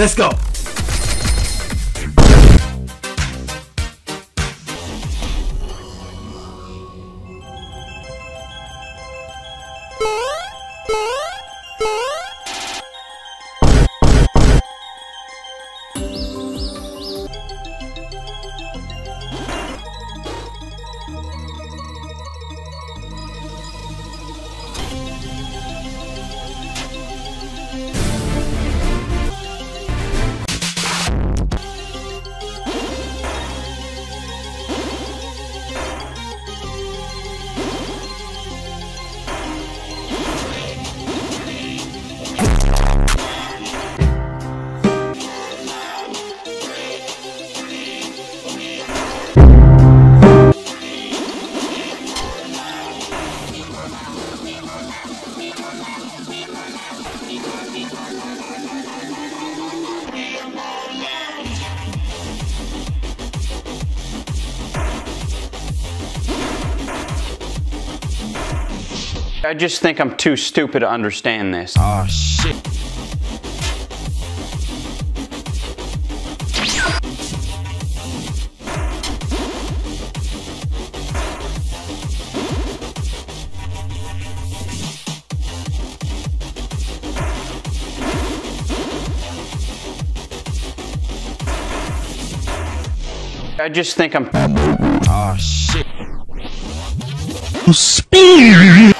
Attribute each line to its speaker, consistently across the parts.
Speaker 1: Let's go.
Speaker 2: I just think I'm too stupid to understand this.
Speaker 3: Oh shit.
Speaker 2: I just think I'm.
Speaker 3: Oh shit.
Speaker 1: Speed.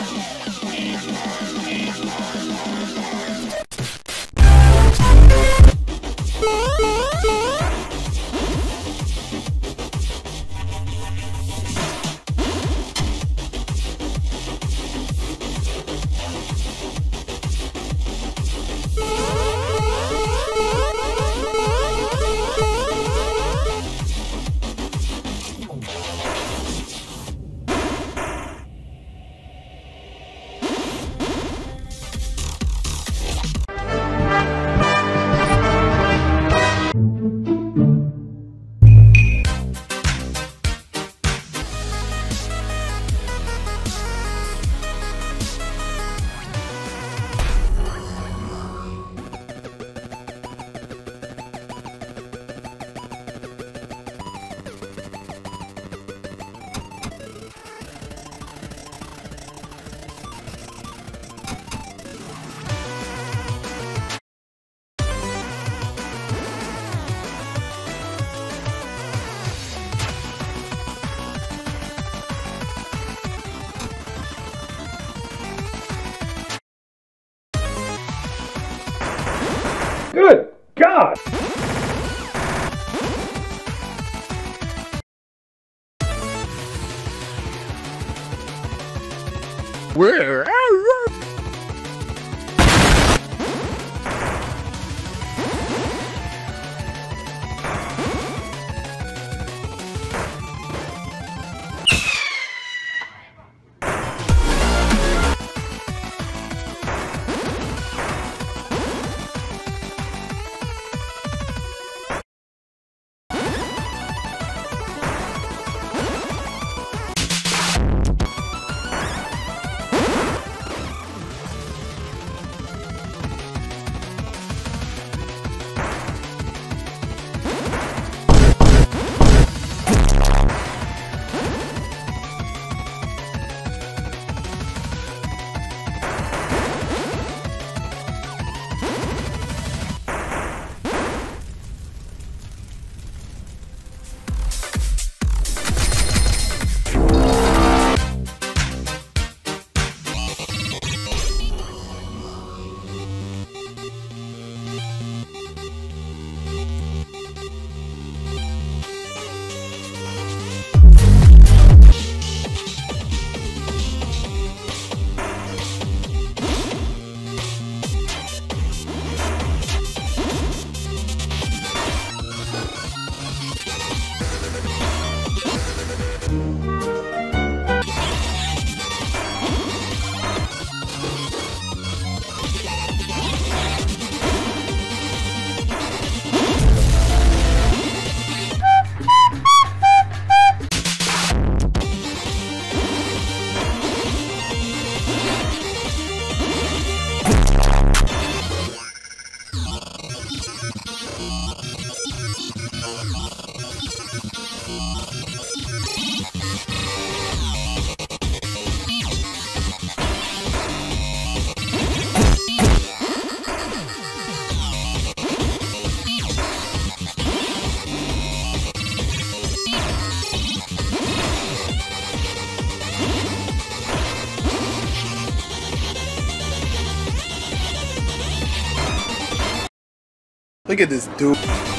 Speaker 4: Look at this dude.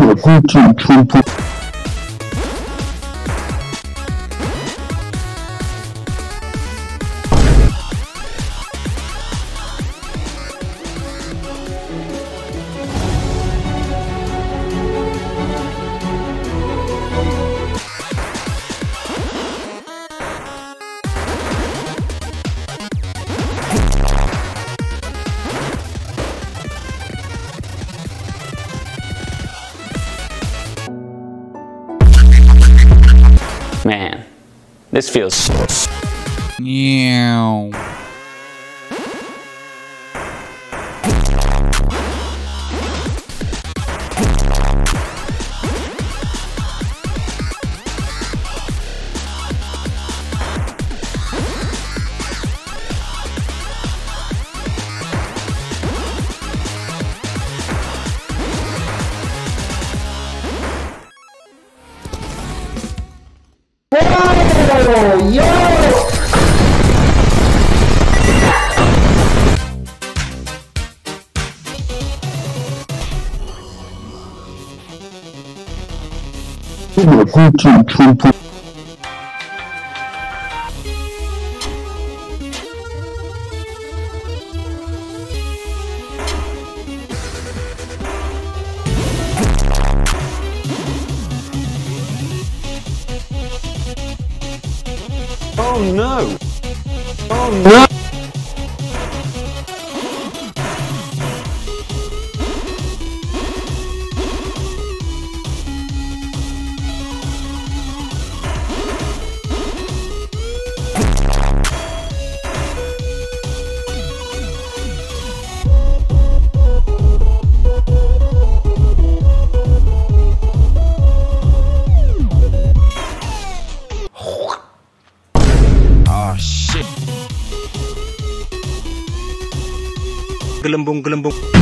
Speaker 2: Man, this feels
Speaker 5: Meow.
Speaker 2: Oh
Speaker 4: Gelembung gelembung.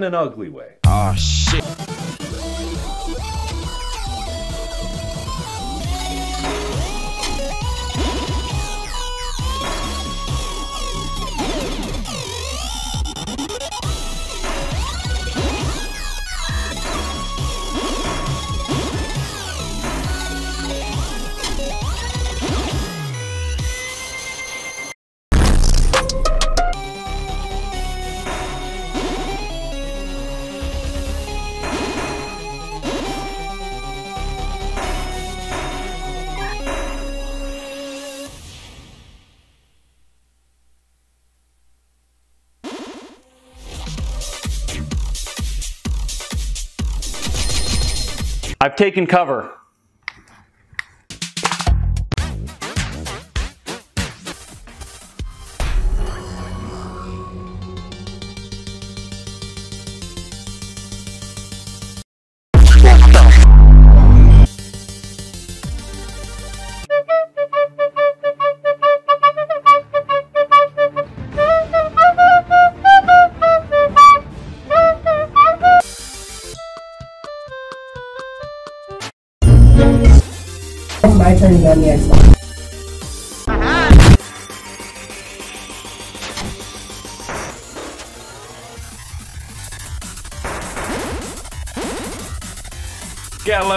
Speaker 1: In an ugly way.
Speaker 6: Oh shit.
Speaker 2: I've taken cover.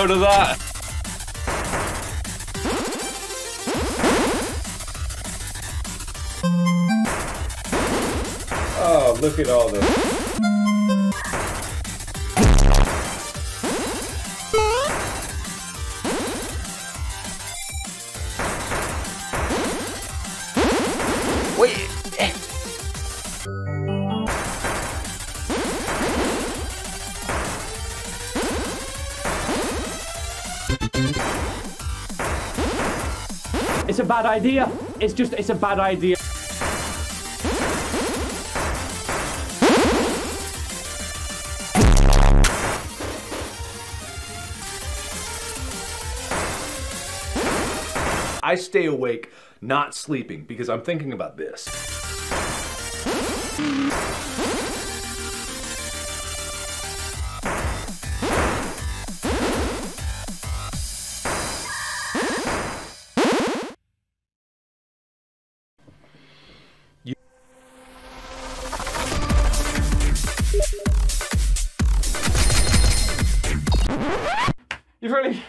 Speaker 2: Load of that.
Speaker 1: Oh, look at all this.
Speaker 7: Bad idea. It's just, it's a bad idea.
Speaker 1: I stay awake, not sleeping, because I'm thinking about this.
Speaker 7: You've really.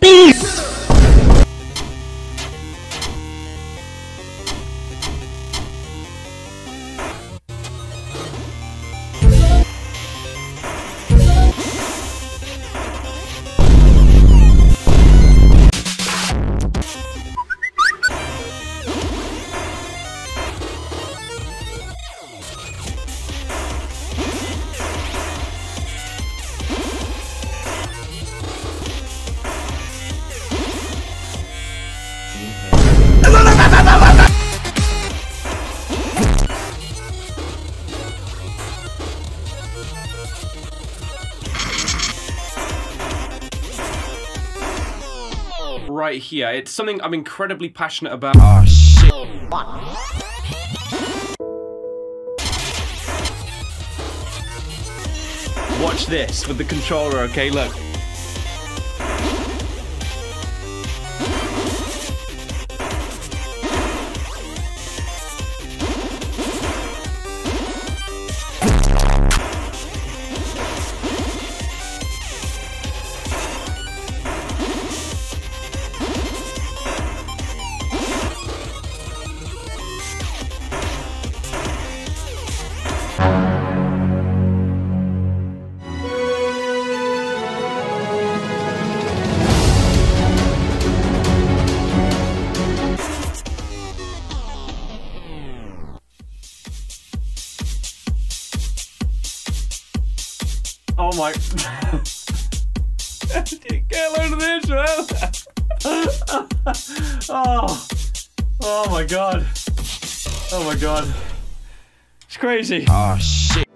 Speaker 7: Right here. It's something I'm incredibly passionate about.
Speaker 3: Oh shit.
Speaker 7: Watch this with the controller, okay? Look. God. Oh my god. It's crazy.
Speaker 3: Oh shit.